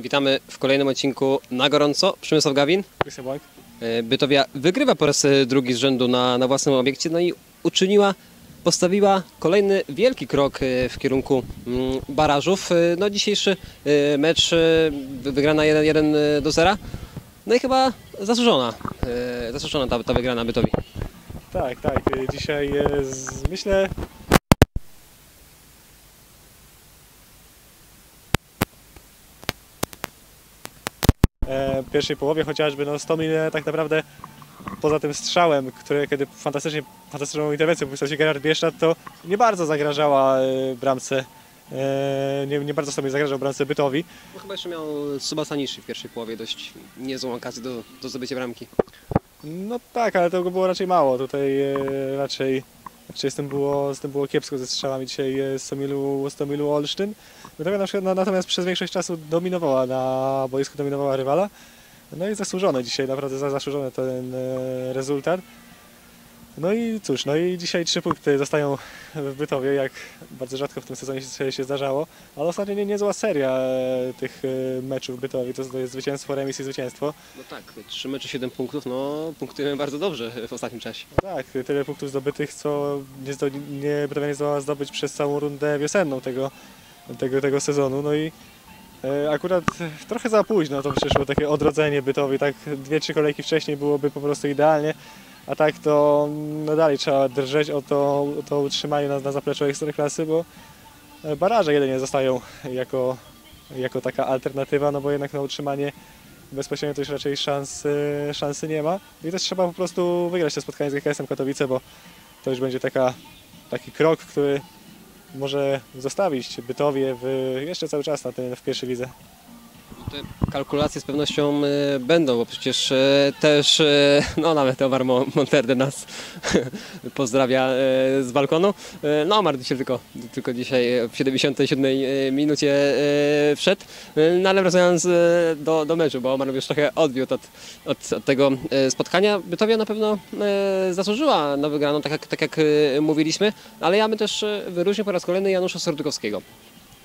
Witamy w kolejnym odcinku na gorąco. Przemysław Gawin. Błąk. E, Bytowia wygrywa po raz e, drugi z rzędu na, na własnym obiekcie, no i uczyniła, postawiła kolejny wielki krok e, w kierunku mm, barażów. No dzisiejszy mecz wy- wygrana 1-1 do 0. No i chyba zasłużona, zasłużona ta, ta wygrana Bytowi. Tak, tak. Dzisiaj jest, myślę, e, w pierwszej połowie chociażby no Stomil e, tak naprawdę poza tym strzałem, który kiedy fantastycznie, fantastyczną interwencją w postaci Gerard Bieszczad, to nie bardzo zagrażała e, bramce, e, nie, nie bardzo Stomil zagrażał bramce Bytowi. No chyba jeszcze miał Subasa Nishi w pierwszej połowie dość niezłą okazję do, do zdobycia bramki. No tak, ale tego było raczej mało. Tutaj raczej, raczej z, tym było, z tym było kiepsko ze strzałami dzisiaj e, Stomilu, Stomilu Olsztyn. Bytowia na przykład, natomiast przez większość czasu dominowała na boisku, dominowała rywala. No i zasłużone dzisiaj, naprawdę za- zasłużony ten e, rezultat. No i cóż, no i dzisiaj trzy punkty zostają w Bytowie, jak bardzo rzadko w tym sezonie się, się zdarzało. Ale ostatnio nie, niezła seria e, tych e, meczów w Bytowi, to, to jest zwycięstwo, remis i zwycięstwo. No tak, 3 mecze 7 punktów, no punktujemy bardzo dobrze w ostatnim czasie. Tak, tyle punktów zdobytych, co nie, zdo, nie, nie zdołała zdobyć przez całą rundę wiosenną tego, tego, tego sezonu. No i akurat trochę za późno to przyszło takie odrodzenie bytowi. Tak dwie, trzy kolejki wcześniej byłoby po prostu idealnie. A tak to no dalej trzeba drżeć o to, to utrzymanie na, na zapleczu ekstraklasy, bo e, baraże jedynie zostają jako, jako taka alternatywa, no bo jednak na utrzymanie bezpośrednio to już raczej szans, e, szansy nie ma. I też trzeba po prostu wygrać to spotkanie z GKS-em Katowice, bo to już będzie taka, taki krok, który może zostawić Bytowie w, jeszcze cały czas na tym, w pierwszej lidze. Te kalkulacje z pewnością e, będą, bo przecież e, też, e, no nawet Omar Mo- Monterde nas pozdrawia z balkonu. No Omar dzisiaj tylko, tylko dzisiaj w 77 e, minucie wszedł, no ale wracając do, do meczu, bo Omar już trochę odwiódł od, od, od tego spotkania. Bytowia na pewno zasłużyła na wygraną, tak jak, tak jak mówiliśmy, ale ja bym też wyróżnił po raz kolejny Janusza Sordykowskiego.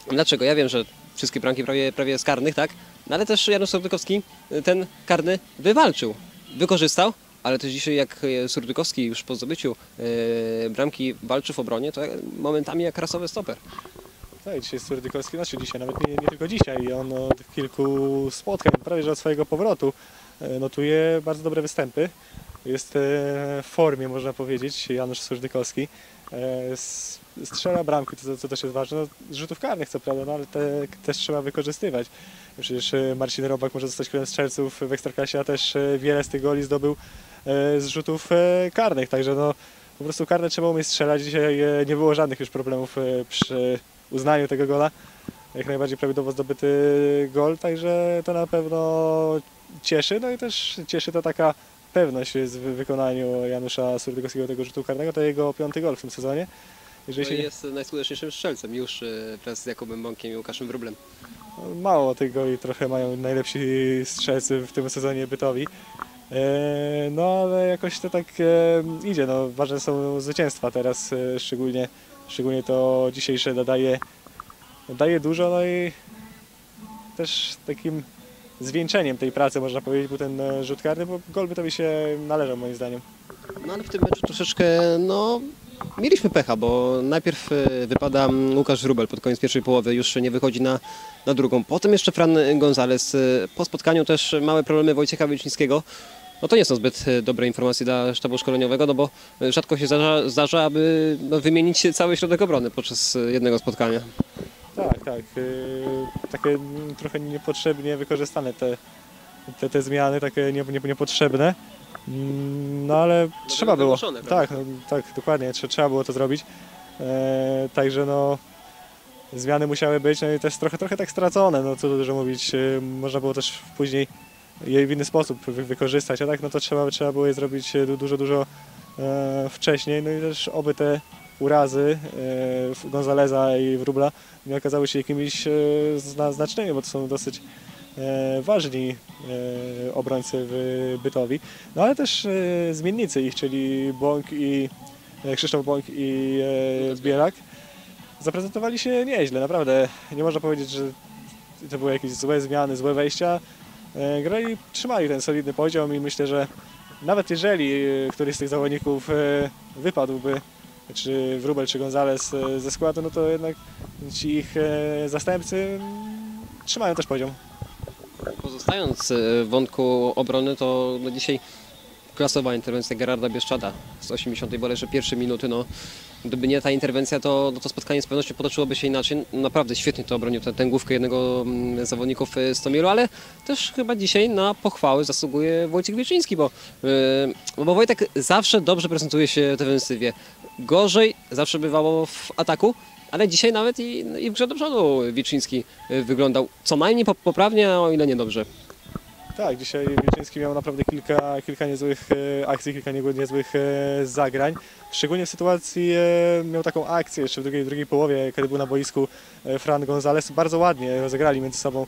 Dlaczego? Ja wiem, że wszystkie bramki prawie, prawie z karnych, tak? No ale też Janusz Surdykowski ten karny wywalczył, wykorzystał, ale też dzisiaj jak e, Surdykowski już po zdobyciu e, bramki walczy w obronie, to momentami jak rasowy stoper. Tak, dzisiaj Sturdykowski, znaczy dzisiaj, nawet nie, nie tylko dzisiaj, on od kilku spotkań, prawie że od swojego powrotu, e, notuje bardzo dobre występy. Jest w formie, można powiedzieć, Janusz Surdykowski. E, Strzela bramki, to, co też jest ważne. No, rzutów karnych co prawda, no, ale te też trzeba wykorzystywać. Przecież e, Marcin Robak może zostać królem strzelców w Ekstraklasie, a też e, wiele z tych goli zdobył z rzutów karnych, także no, po prostu karne trzeba umieć strzelać. Dzisiaj nie było żadnych już problemów przy uznaniu tego gola. Jak najbardziej prawidłowo zdobyty gol, także to na pewno cieszy. No i też cieszy to taka pewność w wy- wykonaniu Janusza Surdykowskiego tego rzutu karnego. To jego piąty gol w tym sezonie. Jeżeli się nie, jest najskuteczniejszym strzelcem już e, wraz z Jakubem Bąkiem i Łukaszem Wróblem. mało tych goli trochę mają najlepsi strzelcy w tym sezonie bytowi. E, No ale jakoś to tak e, idzie. No, ważne są zwycięstwa teraz, szczególnie, szczególnie to dzisiejsze dodaje, daje dużo, no i też takim zwieńczeniem tej pracy można powiedzieć był ten e, rzut karny, bo gol bytowi się należał moim zdaniem. No ale w tym meczu troszeczkę, no mieliśmy pecha, bo najpierw e, wypada Łukasz Wróbel pod koniec pierwszej połowy, już nie wychodzi na, na drugą. Potem jeszcze Fran Gonzalez. E, Po spotkaniu też małe problemy Wojciecha Wiecznickiego. No to nie są zbyt dobre informacje dla sztabu szkoleniowego, no bo rzadko się zdarza, zdarza aby no, wymienić cały środek obrony podczas jednego spotkania. Tak, tak. y, Takie trochę niepotrzebnie wykorzystane te, te, te zmiany, takie nie, nie, niepotrzebne. Mm, No ale trzeba było. wymuszone? Tak, no, tak, dokładnie, trze- trzeba było to zrobić. E, także no zmiany musiały być, no i też trochę, trochę tak stracone, no co tu dużo mówić. e, Można było też później je w inny sposób wy, wykorzystać, a tak no to trzeba, trzeba było je zrobić du- dużo, dużo e, wcześniej. No i też oby te urazy e, Gonzaleza i Wróbla nie okazały się jakimiś e, zna, znacznymi, bo to są dosyć e, ważni obrońcy w Bytowi. No ale też zmiennicy ich, czyli Bąk i Krzysztof Bąk i Bielak zaprezentowali się nieźle, naprawdę. Nie można powiedzieć, że to były jakieś złe zmiany, złe wejścia. Grali, trzymali ten solidny poziom i myślę, że nawet jeżeli któryś z tych zawodników wypadłby, czy Wróbel, czy Gonzales e, ze składu, no to jednak ci ich e, zastępcy mm, trzymają też poziom. Pozostając e, w wątku obrony, to no dzisiaj klasowa interwencja Gerarda Bieszczada z 80 bodajże pierwszej minuty. No, gdyby nie ta interwencja, to, no to spotkanie z pewnością potoczyłoby się inaczej. Naprawdę świetnie to obronił tę, tę główkę jednego mm, zawodników e, z Tomiru, ale też chyba dzisiaj na pochwały zasługuje Wojciech Wieczyński, bo, e, bo Wojtek zawsze dobrze prezentuje się w defensywie. Gorzej zawsze bywało w ataku, ale dzisiaj nawet i, i w grze do przodu Wieczyński e, wyglądał co najmniej pop- poprawnie, a o ile nie dobrze. Tak, dzisiaj Wieczyński miał naprawdę kilka, kilka niezłych e, akcji, kilka nie- niezłych e, zagrań. Szczególnie w sytuacji e, miał taką akcję jeszcze w drugiej, drugiej połowie, kiedy był na boisku Fran Gonzalez. Bardzo ładnie rozegrali między sobą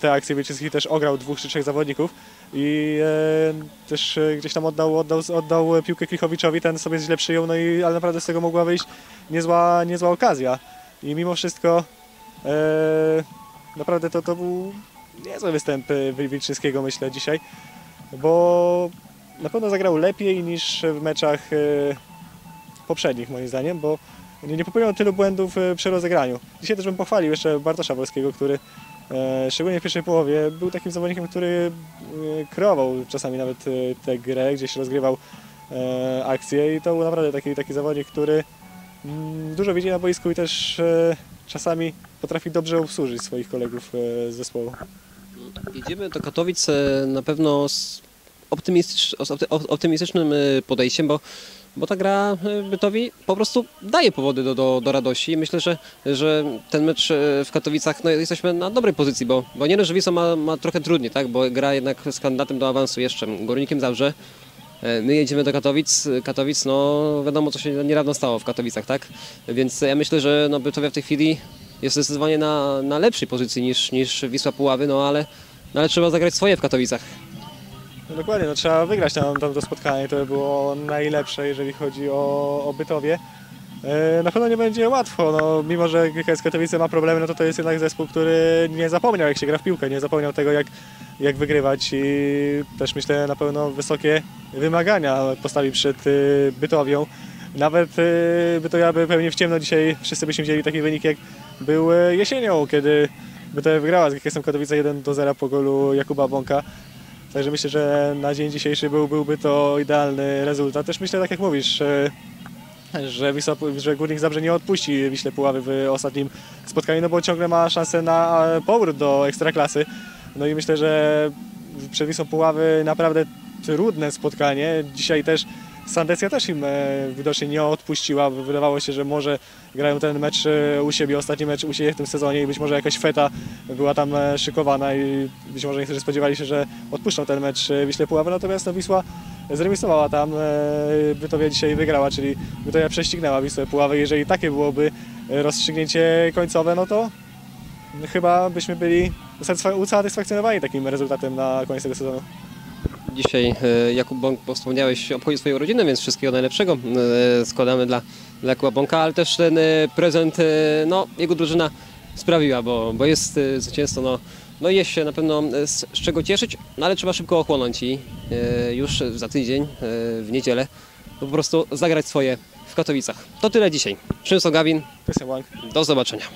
te akcje. Wieczyński też ograł dwóch czy trzech zawodników i też gdzieś tam oddał, oddał, oddał piłkę Klichowiczowi, ten sobie źle przyjął, no i ale naprawdę z tego mogła wyjść niezła, niezła okazja. I mimo wszystko naprawdę to, to był niezły występ Wi- Wilczyńskiego myślę dzisiaj, bo na pewno zagrał lepiej niż w meczach e, poprzednich moim zdaniem, bo nie nie popełniał tylu błędów e, przy rozegraniu. Dzisiaj też bym pochwalił jeszcze Bartosza Wolskiego, który e, szczególnie w pierwszej połowie był takim zawodnikiem, który kreował czasami nawet tę grę, gdzieś rozgrywał akcje i to był naprawdę taki, taki zawodnik, który mm, dużo widzi na boisku i też czasami potrafi dobrze obsłużyć swoich kolegów z zespołu. Jedziemy do Katowic e, na pewno z, optymistycz, z opty- op- optymistycznym e, podejściem, bo, bo ta gra e, Bytowi po prostu daje powody do, do, do radości. Myślę, że, że ten mecz w Katowicach, no jesteśmy na dobrej pozycji, bo, bo nie że Wisła ma, ma trochę trudniej, tak? bo gra jednak z kandydatem do awansu jeszcze, Górnikiem Zabrze. My jedziemy do Katowic, Katowic, no wiadomo co się niedawno stało w Katowicach, tak? Więc ja myślę, że no, Bytowia w tej chwili jest zdecydowanie na, na lepszej pozycji niż, niż Wisła Puławy, no ale, no, ale trzeba zagrać swoje w Katowicach. No dokładnie, no trzeba wygrać tam, tam to spotkanie, to by było najlepsze, jeżeli chodzi o, o Bytowie. E, Na pewno nie będzie łatwo, no, mimo że GKS Katowice ma problemy, no to to jest jednak zespół, który nie zapomniał jak się gra w piłkę, nie zapomniał tego jak, jak wygrywać i też myślę na pewno wysokie wymagania postawi przed y, Bytowią. Nawet y, Bytowia by pewnie w ciemno dzisiaj wszyscy byśmy wzięli taki wynik jak był jesienią, kiedy Bytowia wygrała z GKS-em Katowice 1 do 0 po golu Jakuba Bąka. Także myślę, że na dzień dzisiejszy był, byłby to idealny rezultat. Też myślę, tak jak mówisz, e, że, Wisła, że Górnik Zabrze nie odpuści Wiśle Puławy w ostatnim spotkaniu, no bo ciągle ma szansę na e, powrót do Ekstraklasy. No i myślę, że przed Wisłą Puławy naprawdę trudne spotkanie. Dzisiaj też Sandecja też im e, widocznie nie odpuściła. Wydawało się, że może grają ten mecz e, u siebie, ostatni mecz u siebie w tym sezonie i być może jakaś feta była tam e, szykowana i być może niektórzy spodziewali się, że odpuszczą ten mecz Wiśle Puławy, natomiast no, Wisła zremisowała tam, Bytowia dzisiaj wygrała, czyli Bytowia prześcignęła Wisłę Puławę. Jeżeli takie byłoby rozstrzygnięcie końcowe, no to chyba byśmy byli usatysfa- usatysfakcjonowani takim rezultatem na koniec tego sezonu. Dzisiaj e, Jakub Bąk, bo wspomniałeś, obchodzi swoją rodzinę, więc wszystkiego najlepszego e, składamy dla, dla Jakuba Bąka, ale też ten e, prezent, no jego drużyna sprawiła, bo, bo jest zwycięstwo, no, no jest się na pewno z, z czego cieszyć, no ale trzeba szybko ochłonąć i już za tydzień, w niedzielę, po prostu zagrać swoje w Katowicach. To tyle dzisiaj. Przemysł Gawin, do zobaczenia.